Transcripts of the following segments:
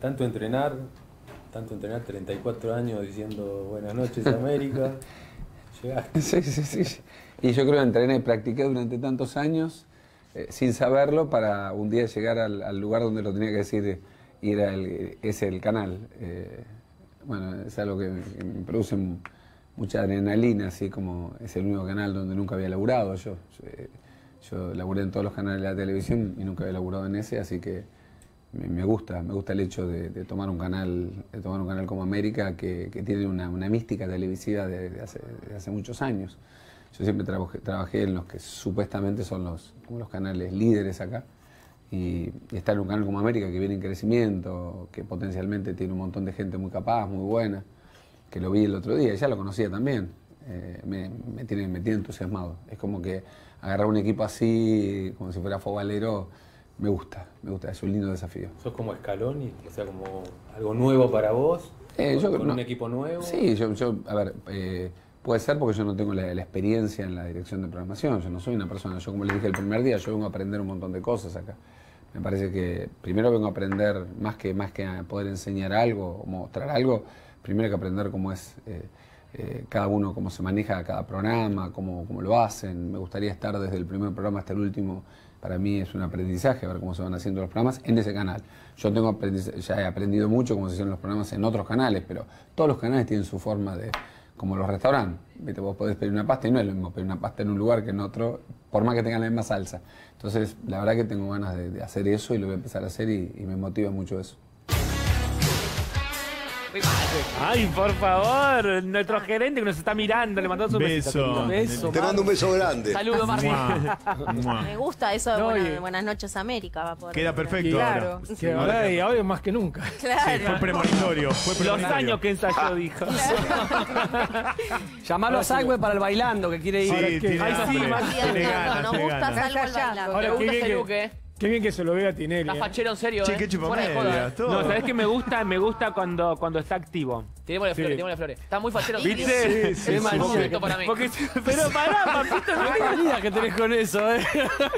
Tanto entrenar, tanto entrenar 34 años diciendo buenas noches América. Llegaste. Sí, sí, sí. Y yo creo que entrené y practiqué durante tantos años eh, sin saberlo para un día llegar al, al lugar donde lo tenía que decir y era el, es el canal. Eh, bueno, es algo que, que me produce mucha adrenalina, así como es el único canal donde nunca había laburado yo. Yo, eh, yo laburé en todos los canales de la televisión y nunca había laburado en ese, así que me, gusta, me gusta el hecho de, tomar un canal, de tomar un canal como América que, tiene una, una mística televisiva de, hace, muchos años. Yo siempre trabajé, en los que supuestamente son los, los canales líderes acá. Y, y estar en un canal como América que viene en crecimiento, que potencialmente tiene un montón de gente muy capaz, muy buena, que lo vi el otro día, ya lo conocía también, eh, me, me tiene, me tiene entusiasmado. Es como que agarrar un equipo así, como si fuera fobalero, me gusta, me gusta, es un lindo desafío. Sos como Scaloni, o sea, como algo nuevo para vos, Eh, con, yo- con no. un equipo nuevo. Sí, yo, yo a ver, eh, puede ser porque yo no tengo la, la experiencia en la dirección de programación, yo no soy una persona, yo como les dije el primer día, yo vengo a aprender un montón de cosas acá. Me parece que primero vengo a aprender, más que, más que a poder enseñar algo o mostrar algo, primero hay que aprender cómo es eh, eh, cada uno, cómo se maneja cada programa, cómo, cómo lo hacen. Me gustaría estar desde el primer programa hasta el último. Para mí es un aprendizaje ver cómo se van haciendo los programas en ese canal. Yo tengo ya he aprendido mucho cómo se hacen los programas en otros canales, pero todos los canales tienen su forma de, como los restaurantes. Vos podés pedir una pasta y no es lo mismo pedir una pasta en un lugar que en otro, por más que tengan la misma salsa. Entonces, la verdad que tengo ganas de, hacer eso y lo voy a empezar a hacer y me motiva mucho eso. Ay, por favor, nuestro gerente que nos está mirando, le mandamos un Beso. Te mando un beso grande. Saludos, Martín. Me gusta eso de No, buena- y- Buenas noches América. Va por Queda perfecto Claro, ahora. que ahora, y ahora más que nunca. Claro. Fue premonitorio, fue Los años que ensayó, dijo. Llamalo a Sagüe para el bailando que quiere ir. Sí, tiene Ay, sí, nos gusta salvo el bailando. Ahora, qué bien que- eh. Qué bien que se lo vea a Tinelli. Está eh. fachero en serio, Che, eh. qué Fuera de joda, chupamedia, eh. todo. No, ¿sabés qué me gusta? Me gusta cuando, cuando está activo. Tirémosle Sí. flores, tirémosle flores. Está muy fachero. ¿Viste? Sí, sí, Es sí. momento para mí. Porque, pero pará, papito, no Qué manía que tenés con eso, eh.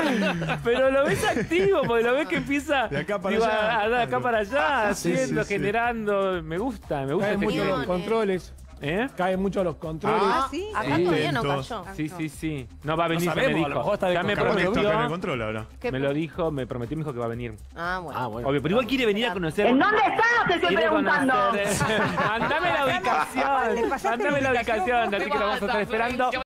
Pero lo ves activo, porque lo ves que empieza De acá para digo, allá. a- de acá para allá, Sí, haciendo, sí, sí. generando. Me gusta, me gusta. Este mucho los controles. ¿Eh? Caen mucho los controles. Ah, Acá todavía no cayó. Sí, sí, sí. No va a venir, me sabemos, a lo dijo. mejor está de Ya me Capaz que acá en el prometió. control ahora. ¿Qué- Me lo dijo, me prometió, me dijo que va a venir. Ah, bueno. Obvio, pero igual quiere venir a conocer. ¿En dónde estás? Te estoy preguntando. Mándame la ubicación. Mándame la ubicación, así que lo vamos a estar esperando.